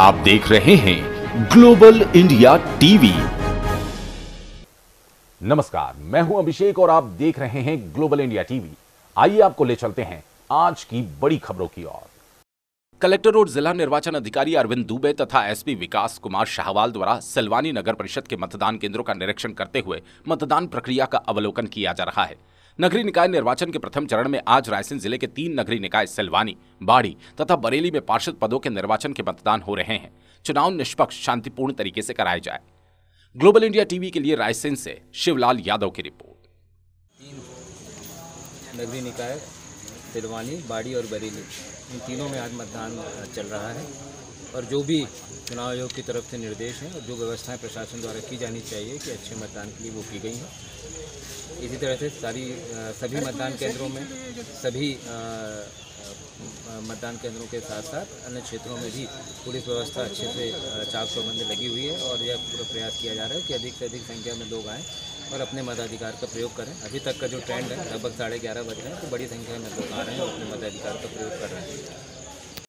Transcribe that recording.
आप देख रहे हैं ग्लोबल इंडिया टीवी। नमस्कार, मैं हूँ अभिषेक और आप देख रहे हैं ग्लोबल इंडिया टीवी। आइए आपको ले चलते हैं आज की बड़ी खबरों की ओर। कलेक्टर और जिला निर्वाचन अधिकारी अरविंद दुबे तथा एसपी विकास कुमार शाहवाल द्वारा सिलवानी नगर परिषद के मतदान केंद्रों का निरीक्षण करते हुए मतदान प्रक्रिया का अवलोकन किया जा रहा है। नगरीय निकाय निर्वाचन के प्रथम चरण में आज रायसेन ज़िले के तीन नगरीय निकाय सिलवानी, बाड़ी तथा बरेली में पार्षद पदों के निर्वाचन के मतदान हो रहे हैं। चुनाव निष्पक्ष, शांतिपूर्ण तरीके से कराए जाए। ग्लोबल इंडिया टीवी के लिए रायसेन से शिवलाल यादव की रिपोर्ट। नगरीय निकाय, सिलवानी, बाड़ी और बरेली, इन तीनों में आज मतदान चल रहा है। और जो भी चुनाव आयोग की तरफ़ से निर्देश हैं और जो व्यवस्थाएँ प्रशासन द्वारा की जानी चाहिए कि अच्छे मतदान के लिए वो की गई हैं। इसी तरह से सारी सभी मतदान केंद्रों में सभी मतदान केंद्रों के साथ साथ अन्य क्षेत्रों में भी पुलिस व्यवस्था अच्छे से चाक चौबंदी लगी हुई है और यह पूरा प्रयास किया जा रहा है कि अधिक से अधिक संख्या में लोग आएँ और अपने मताधिकार का प्रयोग करें। अभी तक का जो ट्रेंड है लगभग साढ़े ग्यारह बज रहे हैं तो बड़ी संख्या में लोग आ रहे हैं और अपने मताधिकार का प्रयोग कर रहे हैं।